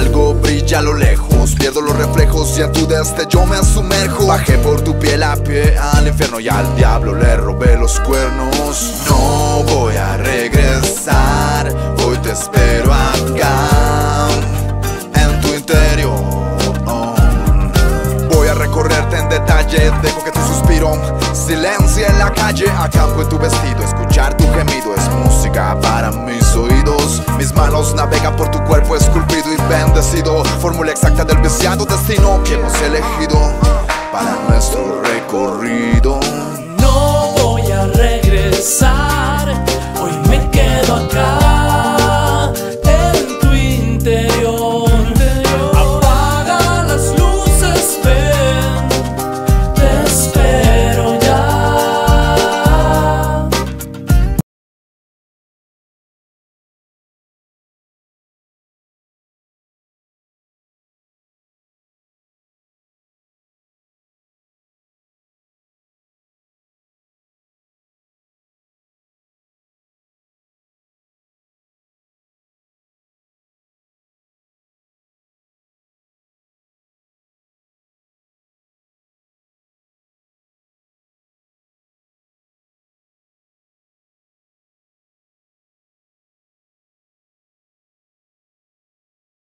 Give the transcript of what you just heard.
y a lo lejos Pierdo los reflejos y en tu destello me sumerjo. Bajé por tu piel a pie al infierno y al diablo le robé los cuernos. No voy a regresar, hoy te espero acá En tu interior. Voy a recorrerte en detalle, dejo que tu suspiro Silencio en la calle, acampo en tu vestido Escuchar tu gemido es música para mis oídos. Mis manos navegan por tu Fórmula exacta del viciado destino que hemos elegido Para nuestro recorrido No voy a regresar